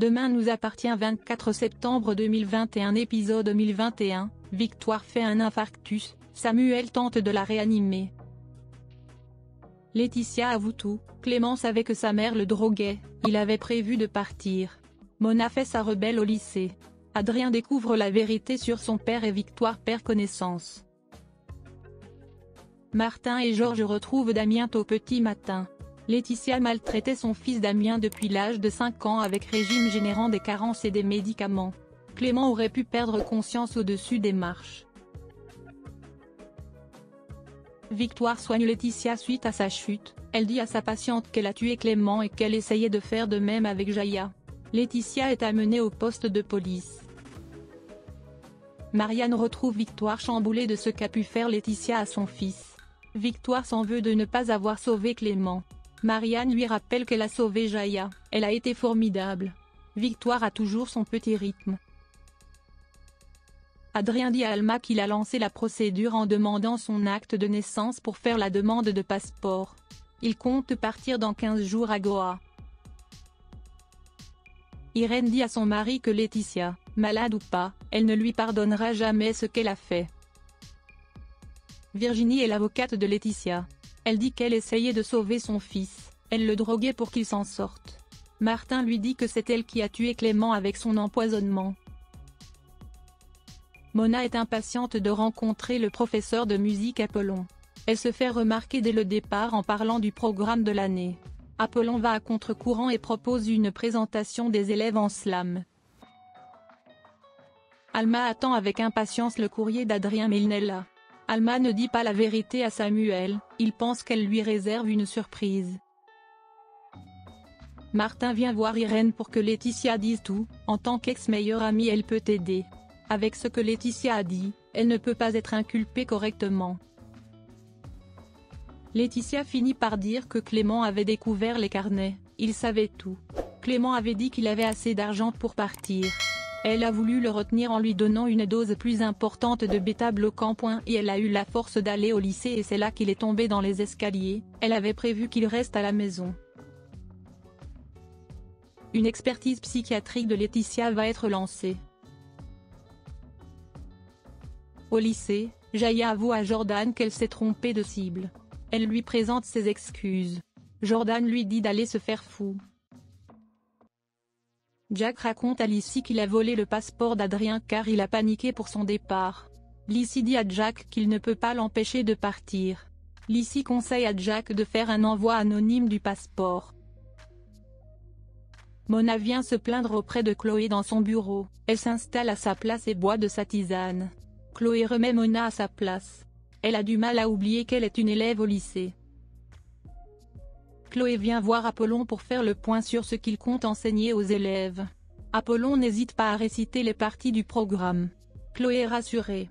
Demain nous appartient 24 septembre 2021 épisode 2021, Victoire fait un infarctus, Samuel tente de la réanimer. Laetitia avoue tout, Clément savait que sa mère le droguait, il avait prévu de partir. Mona fait sa rebelle au lycée. Adrien découvre la vérité sur son père et Victoire perd connaissance. Martin et Georges retrouvent Damien au petit matin. Laetitia maltraitait son fils Damien depuis l'âge de 5 ans avec régime générant des carences et des médicaments. Clément aurait pu perdre conscience au-dessus des marches. Victoire soigne Laetitia suite à sa chute, elle dit à sa patiente qu'elle a tué Clément et qu'elle essayait de faire de même avec Jaya. Laetitia est amenée au poste de police. Marianne retrouve Victoire chamboulée de ce qu'a pu faire Laetitia à son fils. Victoire s'en veut de ne pas avoir sauvé Clément. Marianne lui rappelle qu'elle a sauvé Jaya, elle a été formidable. Victoire a toujours son petit rythme. Adrien dit à Alma qu'il a lancé la procédure en demandant son acte de naissance pour faire la demande de passeport. Il compte partir dans 15 jours à Goa. Irène dit à son mari que Laetitia, malade ou pas, elle ne lui pardonnera jamais ce qu'elle a fait. Virginie est l'avocate de Laetitia. Elle dit qu'elle essayait de sauver son fils, elle le droguait pour qu'il s'en sorte. Martin lui dit que c'est elle qui a tué Clément avec son empoisonnement. Mona est impatiente de rencontrer le professeur de musique Apollon. Elle se fait remarquer dès le départ en parlant du programme de l'année. Apollon va à contre-courant et propose une présentation des élèves en slam. Alma attend avec impatience le courrier d'Adrien Milnella. Alma ne dit pas la vérité à Samuel, il pense qu'elle lui réserve une surprise. Martin vient voir Irène pour que Laetitia dise tout, en tant qu'ex-meilleure amie elle peut aider. Avec ce que Laetitia a dit, elle ne peut pas être inculpée correctement. Laetitia finit par dire que Clément avait découvert les carnets, il savait tout. Clément avait dit qu'il avait assez d'argent pour partir. Elle a voulu le retenir en lui donnant une dose plus importante de bêta-bloquant. Et elle a eu la force d'aller au lycée et c'est là qu'il est tombé dans les escaliers, elle avait prévu qu'il reste à la maison. Une expertise psychiatrique de Laetitia va être lancée. Au lycée, Jaya avoue à Jordan qu'elle s'est trompée de cible. Elle lui présente ses excuses. Jordan lui dit d'aller se faire fou. Jack raconte à Lissy qu'il a volé le passeport d'Adrien car il a paniqué pour son départ. Lissy dit à Jack qu'il ne peut pas l'empêcher de partir. Lissy conseille à Jack de faire un envoi anonyme du passeport. Mona vient se plaindre auprès de Chloé dans son bureau, elle s'installe à sa place et boit de sa tisane. Chloé remet Mona à sa place. Elle a du mal à oublier qu'elle est une élève au lycée. Chloé vient voir Apollon pour faire le point sur ce qu'il compte enseigner aux élèves. Apollon n'hésite pas à réciter les parties du programme. Chloé est rassurée.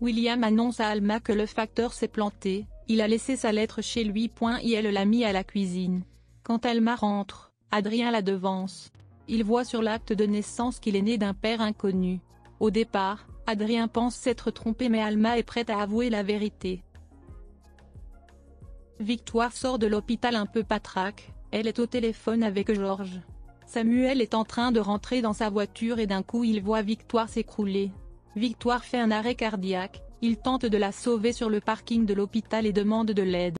William annonce à Alma que le facteur s'est planté, il a laissé sa lettre chez lui. Et elle l'a mis à la cuisine. Quand Alma rentre, Adrien la devance. Il voit sur l'acte de naissance qu'il est né d'un père inconnu. Au départ, Adrien pense s'être trompé mais Alma est prête à avouer la vérité. Victoire sort de l'hôpital un peu patraque, elle est au téléphone avec Georges. Samuel est en train de rentrer dans sa voiture et d'un coup il voit Victoire s'écrouler. Victoire fait un arrêt cardiaque, il tente de la sauver sur le parking de l'hôpital et demande de l'aide.